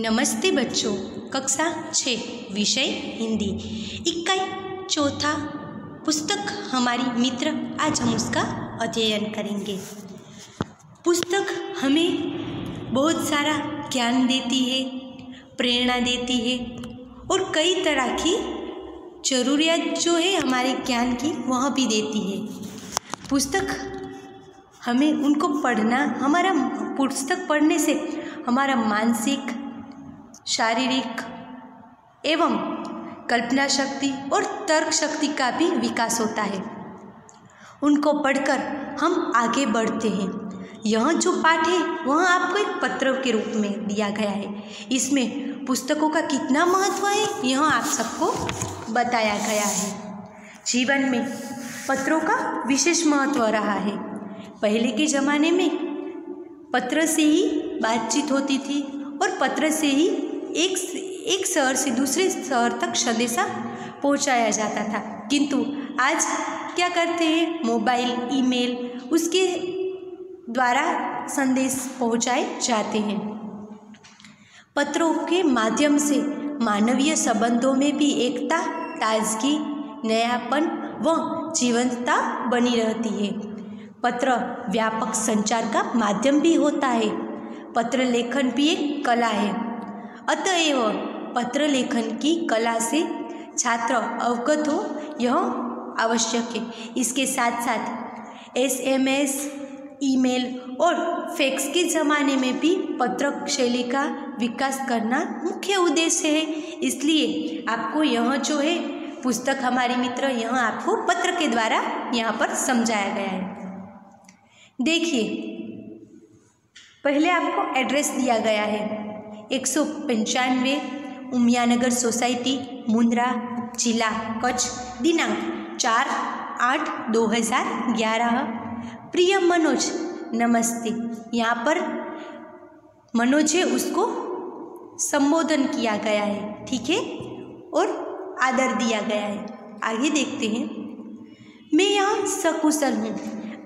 नमस्ते बच्चों, कक्षा छः, विषय हिंदी। इकाई चौथा पुस्तक हमारी मित्र, आज हम उसका अध्ययन करेंगे। पुस्तक हमें बहुत सारा ज्ञान देती है, प्रेरणा देती है और कई तरह की ज़रूरियात जो है हमारे ज्ञान की, वह भी देती है। पुस्तक हमें उनको पढ़ना, हमारा पुस्तक पढ़ने से हमारा मानसिक शारीरिक एवं कल्पना शक्ति और तर्क शक्ति का भी विकास होता है। उनको पढ़कर हम आगे बढ़ते हैं। यह जो पाठ है, वह आपको एक पत्र के रूप में दिया गया है। इसमें पुस्तकों का कितना महत्व है, यह आप सबको बताया गया है। जीवन में पत्रों का विशेष महत्व रहा है। पहले के ज़माने में पत्र से ही बातचीत होती थी और पत्र से ही एक एक शहर से दूसरे शहर तक संदेशा पहुँचाया जाता था। किंतु आज क्या करते हैं? मोबाइल, ईमेल उसके द्वारा संदेश पहुँचाए जाते हैं। पत्रों के माध्यम से मानवीय संबंधों में भी एकता, ताजगी, नयापन व जीवंतता बनी रहती है। पत्र व्यापक संचार का माध्यम भी होता है। पत्र लेखन भी एक कला है। अतएव पत्र लेखन की कला से छात्र अवगत हो, यह आवश्यक है। इसके साथ साथ एसएमएस, ईमेल और फैक्स के ज़माने में भी पत्र शैली का विकास करना मुख्य उद्देश्य है। इसलिए आपको यह जो है, पुस्तक हमारी मित्र, यह आपको पत्र के द्वारा यहाँ पर समझाया गया है। देखिए, पहले आपको एड्रेस दिया गया है। एक सौ पंचानवे, उमियानगर सोसाइटी, मुंद्रा जिला, कच्छ, दिनांक चार आठ दो हज़ार ग्यारह। प्रिय मनोज, नमस्ते। यहाँ पर मनोज है, उसको संबोधन किया गया है, ठीक है? और आदर दिया गया है। आगे देखते हैं। मैं यहाँ सकुशल हूँ।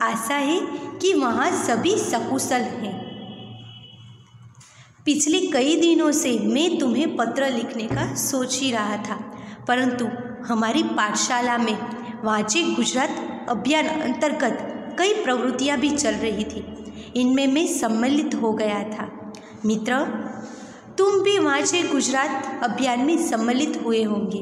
आशा है कि वहाँ सभी सकुशल हैं। पिछले कई दिनों से मैं तुम्हें पत्र लिखने का सोच ही रहा था, परंतु हमारी पाठशाला में वांचे गुजरात अभियान अंतर्गत कई प्रवृत्तियाँ भी चल रही थी। इनमें मैं सम्मिलित हो गया था। मित्र, तुम भी वांचे गुजरात अभियान में सम्मिलित हुए होंगे।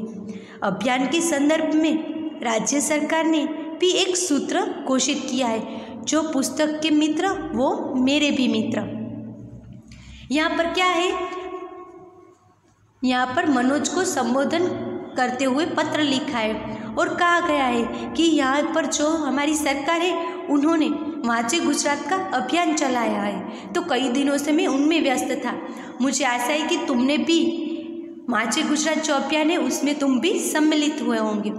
अभियान के संदर्भ में राज्य सरकार ने भी एक सूत्र घोषित किया है, जो पुस्तक के मित्र वो मेरे भी मित्र। यहाँ पर क्या है? यहाँ पर मनोज को संबोधन करते हुए पत्र लिखा है और कहा गया है कि यहाँ पर जो हमारी सरकार है, उन्होंने वहाँ वाचे गुजरात का अभियान चलाया है। तो कई दिनों से मैं उनमें व्यस्त था। मुझे आशा है कि तुमने भी माचे गुजरात जो अभियान है, उसमें तुम भी सम्मिलित हुए होंगे।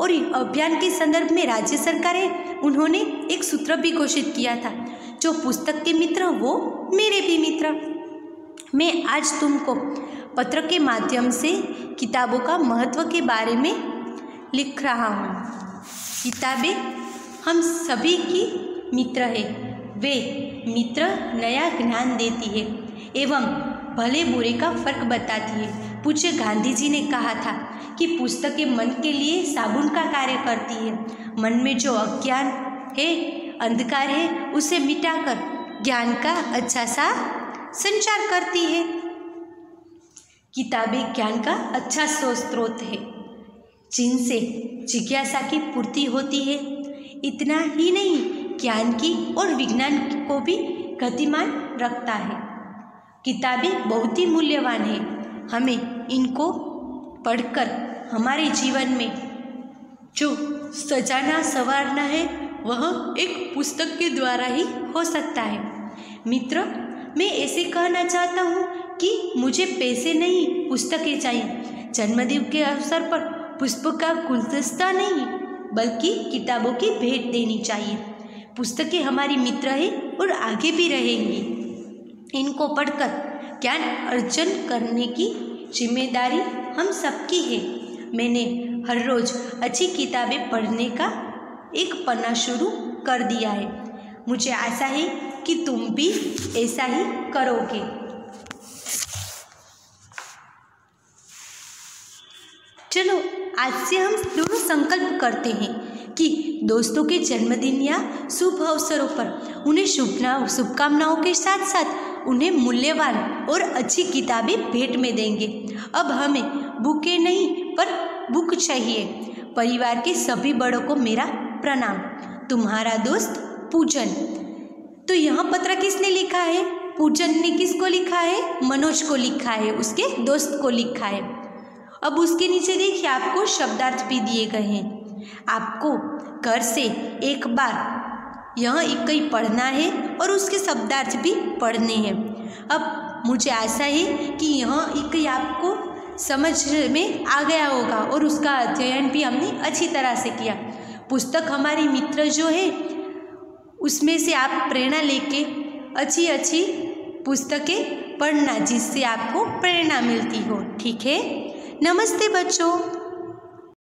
और अभियान के संदर्भ में राज्य सरकार है, उन्होंने एक सूत्र भी घोषित किया था। जो पुस्तक के मित्र वो मेरे भी मित्र। मैं आज तुमको पत्र के माध्यम से किताबों का महत्व के बारे में लिख रहा हूँ। किताबें हम सभी की मित्र है। वे मित्र नया ज्ञान देती है एवं भले बुरे का फ़र्क बताती है। पूछे गांधी जी ने कहा था कि पुस्तकें मन के लिए साबुन का कार्य करती है। मन में जो अज्ञान है, अंधकार है, उसे मिटाकर ज्ञान का अच्छा सा संचार करती है। किताबें ज्ञान का अच्छा स्रोत है। जिनसे जिज्ञासा की पूर्ति होती है। इतना ही नहीं, ज्ञान की और विज्ञान को भी गतिमान रखता है। किताबें बहुत ही मूल्यवान है। हमें इनको पढ़कर हमारे जीवन में जो सजाना संवारना है, वह एक पुस्तक के द्वारा ही हो सकता है। मित्र मैं ऐसे कहना चाहता हूँ कि मुझे पैसे नहीं, पुस्तकें चाहिए। जन्मदिन के अवसर पर पुष्प का गुलदस्ता नहीं, बल्कि किताबों की भेंट देनी चाहिए। पुस्तकें हमारी मित्र है और आगे भी रहेंगी। इनको पढ़कर ज्ञान अर्जन करने की ज़िम्मेदारी हम सबकी है। मैंने हर रोज़ अच्छी किताबें पढ़ने का एक पन्ना शुरू कर दिया है। मुझे आशा है कि तुम भी ऐसा ही करोगे। चलो, आज से हम दोनों संकल्प करते हैं कि दोस्तों के जन्मदिन या शुभ अवसरों पर उन्हें शुभना, शुभकामनाओं के साथ साथ उन्हें मूल्यवान और अच्छी किताबें भेंट में देंगे। अब हमें बुके नहीं, पर बुक चाहिए। परिवार के सभी बड़ों को मेरा प्रणाम। तुम्हारा दोस्त पूजन। तो यह पत्र किसने लिखा है? पूजन ने किसको लिखा है? मनोज को लिखा है, उसके दोस्त को लिखा है। अब उसके नीचे देखिए, आपको शब्दार्थ भी दिए गए हैं। आपको घर से एक बार यह इकई पढ़ना है और उसके शब्दार्थ भी पढ़ने हैं। अब मुझे आशा है कि यह इकई आपको समझ में आ गया होगा और उसका अध्ययन भी हमने अच्छी तरह से किया। पुस्तक हमारी मित्र जो है उसमें से आप प्रेरणा लेके अच्छी अच्छी पुस्तकें पढ़ना जिससे आपको प्रेरणा मिलती हो, ठीक है? नमस्ते बच्चों।